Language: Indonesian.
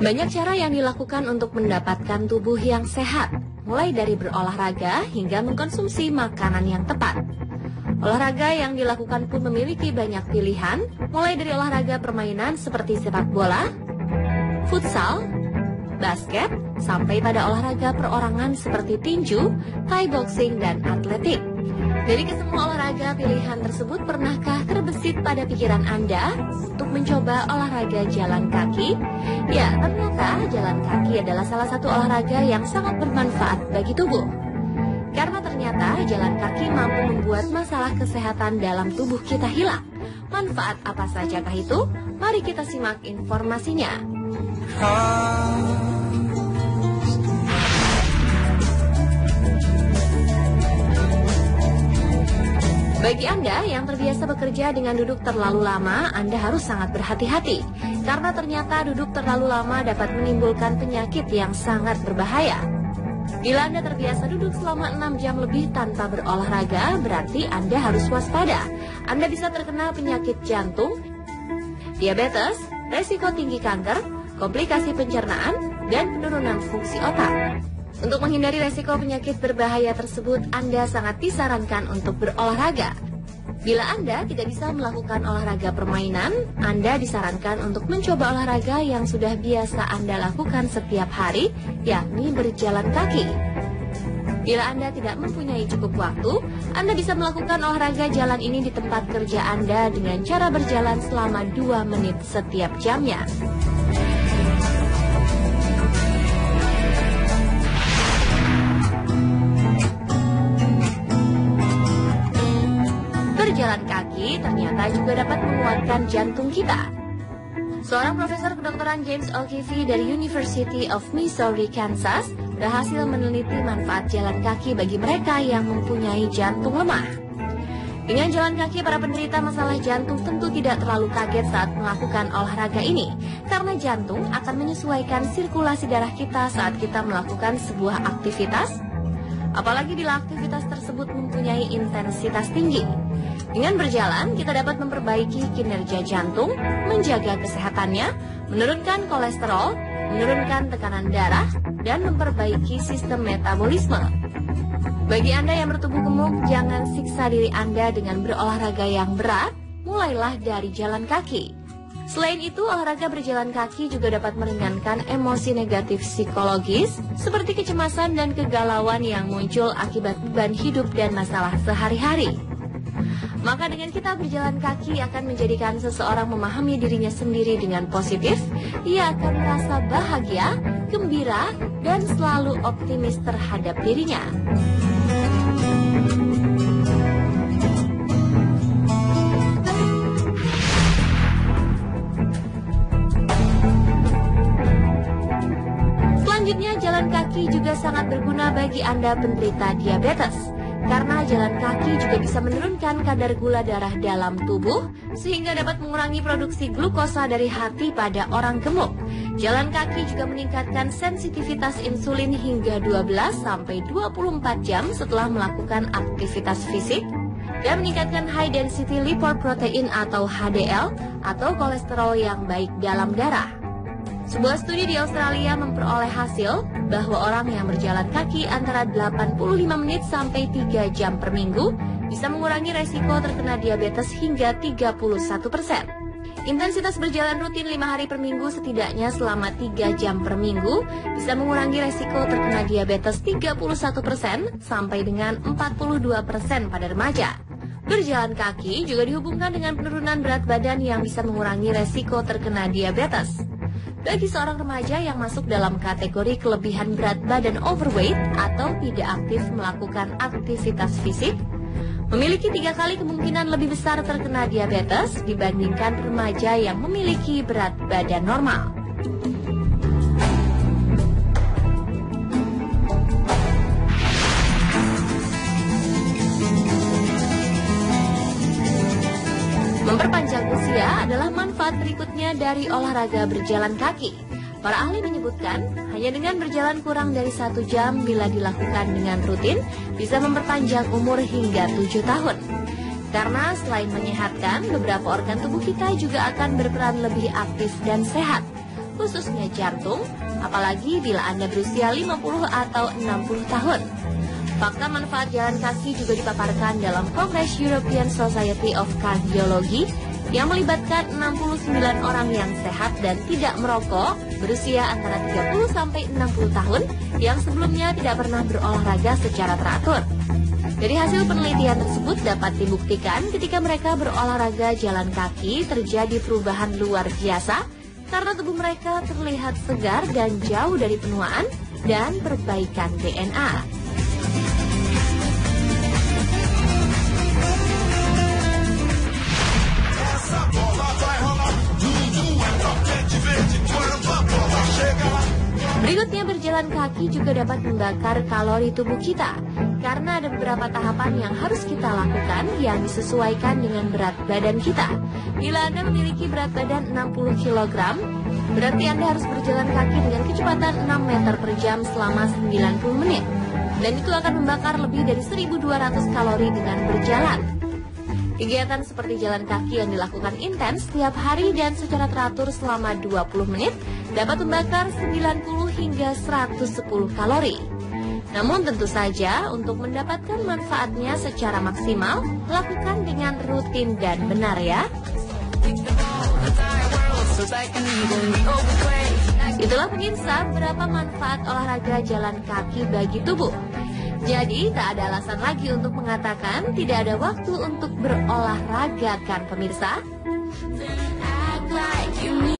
Banyak cara yang dilakukan untuk mendapatkan tubuh yang sehat, mulai dari berolahraga hingga mengkonsumsi makanan yang tepat. Olahraga yang dilakukan pun memiliki banyak pilihan, mulai dari olahraga permainan seperti sepak bola, futsal, basket, sampai pada olahraga perorangan seperti tinju, thai boxing, dan atletik. Dari kesemua olahraga pilihan tersebut, pernahkah terbesit pada pikiran Anda untuk mencoba olahraga jalan kaki? Ya, ternyata jalan kaki adalah salah satu olahraga yang sangat bermanfaat bagi tubuh. Karena ternyata jalan kaki mampu membuat masalah kesehatan dalam tubuh kita hilang. Manfaat apa sajakah itu? Mari kita simak informasinya. Bagi Anda yang terbiasa bekerja dengan duduk terlalu lama, Anda harus sangat berhati-hati. Karena ternyata duduk terlalu lama dapat menimbulkan penyakit yang sangat berbahaya. Bila Anda terbiasa duduk selama 6 jam lebih tanpa berolahraga, berarti Anda harus waspada. Anda bisa terkena penyakit jantung, diabetes, resiko tinggi kanker, komplikasi pencernaan, dan penurunan fungsi otak. Untuk menghindari resiko penyakit berbahaya tersebut, Anda sangat disarankan untuk berolahraga. Bila Anda tidak bisa melakukan olahraga permainan, Anda disarankan untuk mencoba olahraga yang sudah biasa Anda lakukan setiap hari, yakni berjalan kaki. Bila Anda tidak mempunyai cukup waktu, Anda bisa melakukan olahraga jalan ini di tempat kerja Anda dengan cara berjalan selama 2 menit setiap jamnya. Berjalan kaki ternyata juga dapat menguatkan jantung kita. Seorang profesor kedokteran James O'Keefe dari University of Missouri, Kansas, berhasil meneliti manfaat jalan kaki bagi mereka yang mempunyai jantung lemah. Dengan jalan kaki, para penderita masalah jantung tentu tidak terlalu kaget saat melakukan olahraga ini, karena jantung akan menyesuaikan sirkulasi darah kita saat kita melakukan sebuah aktivitas, apalagi bila aktivitas tersebut mempunyai intensitas tinggi. Dengan berjalan, kita dapat memperbaiki kinerja jantung, menjaga kesehatannya, menurunkan kolesterol, menurunkan tekanan darah, dan memperbaiki sistem metabolisme. Bagi Anda yang bertubuh gemuk, jangan siksa diri Anda dengan berolahraga yang berat, mulailah dari jalan kaki. Selain itu, olahraga berjalan kaki juga dapat meringankan emosi negatif psikologis seperti kecemasan dan kegalauan yang muncul akibat beban hidup dan masalah sehari-hari. Maka dengan kita berjalan kaki akan menjadikan seseorang memahami dirinya sendiri dengan positif, ia akan merasa bahagia, gembira, dan selalu optimis terhadap dirinya. Selanjutnya, jalan kaki juga sangat berguna bagi Anda penderita diabetes. Karena jalan kaki juga bisa menurunkan kadar gula darah dalam tubuh sehingga dapat mengurangi produksi glukosa dari hati pada orang gemuk. Jalan kaki juga meningkatkan sensitivitas insulin hingga 12 sampai 24 jam setelah melakukan aktivitas fisik dan meningkatkan high density lipoprotein atau HDL atau kolesterol yang baik dalam darah. Sebuah studi di Australia memperoleh hasil bahwa orang yang berjalan kaki antara 85 menit sampai 3 jam per minggu bisa mengurangi resiko terkena diabetes hingga 31 persen. Intensitas berjalan rutin 5 hari per minggu setidaknya selama 3 jam per minggu bisa mengurangi resiko terkena diabetes 31 persen sampai dengan 42 persen pada remaja. Berjalan kaki juga dihubungkan dengan penurunan berat badan yang bisa mengurangi resiko terkena diabetes. Bagi seorang remaja yang masuk dalam kategori kelebihan berat badan overweight atau tidak aktif melakukan aktivitas fisik, memiliki tiga kali kemungkinan lebih besar terkena diabetes dibandingkan remaja yang memiliki berat badan normal. Manfaat berikutnya dari olahraga berjalan kaki. Para ahli menyebutkan, hanya dengan berjalan kurang dari satu jam bila dilakukan dengan rutin, bisa memperpanjang umur hingga tujuh tahun. Karena selain menyehatkan, beberapa organ tubuh kita juga akan berperan lebih aktif dan sehat. khususnya jantung, apalagi bila Anda berusia 50 atau 60 tahun. Fakta manfaat jalan kaki juga dipaparkan dalam Kongres European Society of Cardiology yang melibatkan 69 orang yang sehat dan tidak merokok berusia antara 30 sampai 60 tahun yang sebelumnya tidak pernah berolahraga secara teratur. Dari hasil penelitian tersebut dapat dibuktikan ketika mereka berolahraga jalan kaki terjadi perubahan luar biasa karena tubuh mereka terlihat segar dan jauh dari penuaan dan perbaikan DNA. Berjalan kaki juga dapat membakar kalori tubuh kita karena ada beberapa tahapan yang harus kita lakukan yang disesuaikan dengan berat badan kita. Bila Anda memiliki berat badan 60 kg, berarti Anda harus berjalan kaki dengan kecepatan 6 meter per jam selama 90 menit. Dan itu akan membakar lebih dari 1200 kalori dengan berjalan. Kegiatan seperti jalan kaki yang dilakukan intens setiap hari dan secara teratur selama 20 menit dapat membakar 90 hingga 110 kalori. Namun tentu saja untuk mendapatkan manfaatnya secara maksimal, lakukan dengan rutin dan benar ya. Itulah pemirsa berapa manfaat olahraga jalan kaki bagi tubuh. Jadi tak ada alasan lagi untuk mengatakan tidak ada waktu untuk berolahraga kan pemirsa?